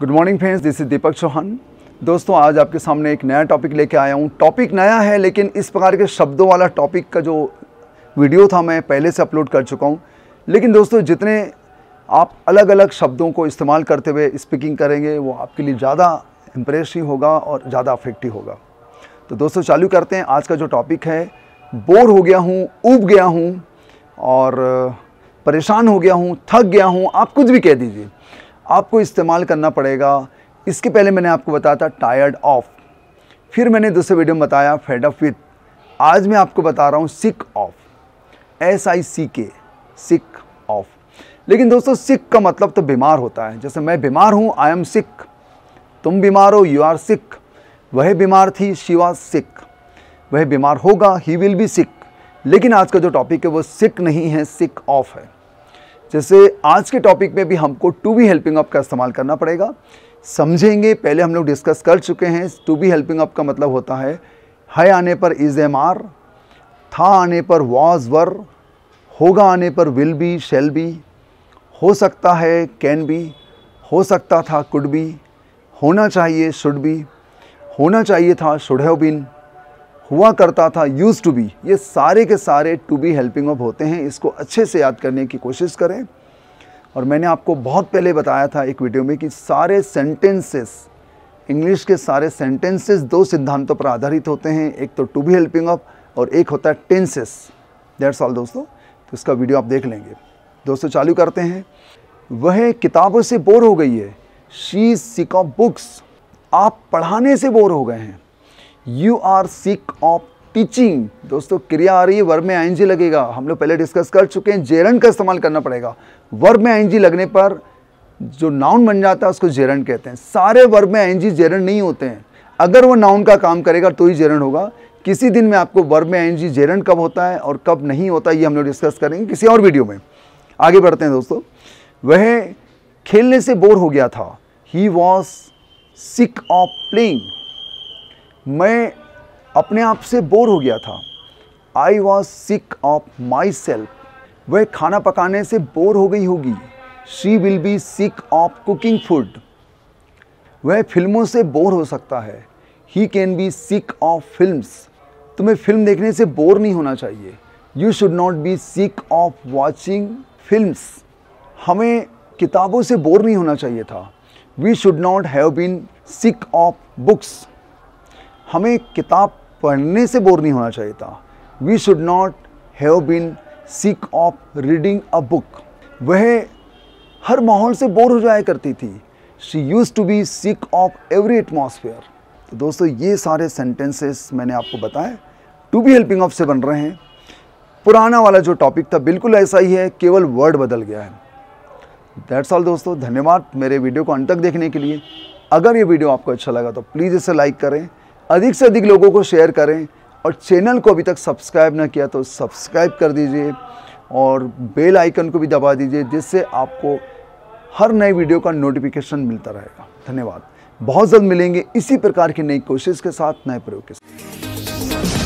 Good morning friends this is Deepak Chauhan दोस्तों, आज आपके सामने एक नया टॉपिक लेके आया हूँ। टॉपिक नया है, लेकिन इस प्रकार के शब्दों वाला टॉपिक का जो वीडियो था, मैं पहले से अपलोड कर चुका हूँ। लेकिन दोस्तों, जितने आप अलग अलग शब्दों को इस्तेमाल करते हुए स्पीकिंग करेंगे, वो आपके लिए ज़्यादा इम्प्रेसिव होगा और ज़्यादा अफेक्टिव होगा। तो दोस्तों, चालू करते हैं। आज का जो टॉपिक है, बोर हो गया हूँ, ऊब गया हूँ और परेशान हो गया हूँ, थक गया हूँ, आप कुछ भी कह दीजिए। आपको इस्तेमाल करना पड़ेगा। इसके पहले मैंने आपको बताया था टायर्ड ऑफ़ फिर मैंने दूसरे वीडियो में बताया फेड ऑफ़ विथ आज मैं आपको बता रहा हूँ सिक ऑफ़ एस आई सी के सिक ऑफ़ लेकिन दोस्तों सिक का मतलब तो बीमार होता है। जैसे मैं बीमार हूँ आई एम सिक तुम बीमार हो यू आर सिक वह बीमार थी शी वॉज़ सिक वह बीमार होगा ही विल बी सिक लेकिन आज का जो टॉपिक है, वो सिक नहीं है सिक ऑफ़ है। जैसे आज के टॉपिक में भी हमको टू बी हेल्पिंग अप का इस्तेमाल करना पड़ेगा। समझेंगे, पहले हम लोग डिस्कस कर चुके हैं। टू बी हेल्पिंग अप का मतलब होता है है आने पर इज़ एम आर था आने पर वॉज़ वर होगा आने पर विल बी शेल बी हो सकता है कैन बी हो सकता था कुड बी होना चाहिए शुड बी होना चाहिए था शुड हैव बीन हुआ करता था यूज़ टू बी ये सारे के सारे टू बी हेल्पिंग ऑफ़ होते हैं, इसको अच्छे से याद करने की कोशिश करें। और मैंने आपको बहुत पहले बताया था एक वीडियो में कि सारे सेंटेंसेस इंग्लिश के सारे सेंटेंसेस दो सिद्धांतों पर आधारित होते हैं, एक तो टू बी हेल्पिंग ऑफ़ और एक होता है टेंसेस डेट्स ऑल दोस्तों तो इसका वीडियो आप देख लेंगे। दोस्तों चालू करते हैं। वह किताबों से बोर हो गई है। शी सिक ऑफ़ बुक्स आप पढ़ाने से बोर हो गए हैं। You are sick of teaching दोस्तों, क्रिया आ रही है, वर्ब में आईएनजी लगेगा। हम लोग पहले डिस्कस कर चुके हैं जेरन का इस्तेमाल करना पड़ेगा। वर्ब में आईएनजी लगने पर जो नाउन बन जाता है, उसको जेरन कहते हैं। सारे वर्ब में आईएनजी जेरन नहीं होते हैं। अगर वो नाउन का काम करेगा तो ही जेरन होगा। किसी दिन में आपको वर्ब में आईएनजी जेरन कब होता है और कब नहीं होता, ये हम लोग डिस्कस करेंगे किसी और वीडियो में। आगे बढ़ते हैं दोस्तों। वह खेलने से बोर हो गया था। He was sick of playing मैं अपने आप से बोर हो गया था। I was sick of myself वह खाना पकाने से बोर हो गई होगी। She will be sick of cooking food वह फ़िल्मों से बोर हो सकता है। He can be sick of film तुम्हें फ़िल्म देखने से बोर नहीं होना चाहिए। You should not be sick of watching film हमें किताबों से बोर नहीं होना चाहिए था। We should not have been sick of books हमें किताब पढ़ने से बोर नहीं होना चाहिए था। We should not have been sick of reading a book वह हर माहौल से बोर हो जाया करती थी। She use to be sick of every atmosphere तो दोस्तों, ये सारे सेंटेंसेस मैंने आपको बताए। टू बी हेल्पिंग ऑफ़ से बन रहे हैं। पुराना वाला जो टॉपिक था, बिल्कुल ऐसा ही है, केवल वर्ड बदल गया है। दैट्स ऑल दोस्तों, धन्यवाद मेरे वीडियो को अंत तक देखने के लिए। अगर ये वीडियो आपको अच्छा लगा तो प्लीज़ इसे लाइक करें। अधिक से अधिक लोगों को शेयर करें और चैनल को अभी तक सब्सक्राइब ना किया तो सब्सक्राइब कर दीजिए और बेल आइकन को भी दबा दीजिए जिससे आपको हर नए वीडियो का नोटिफिकेशन मिलता रहेगा। धन्यवाद। बहुत जल्द मिलेंगे इसी प्रकार की नई कोशिश के साथ, नए प्रयोग के साथ।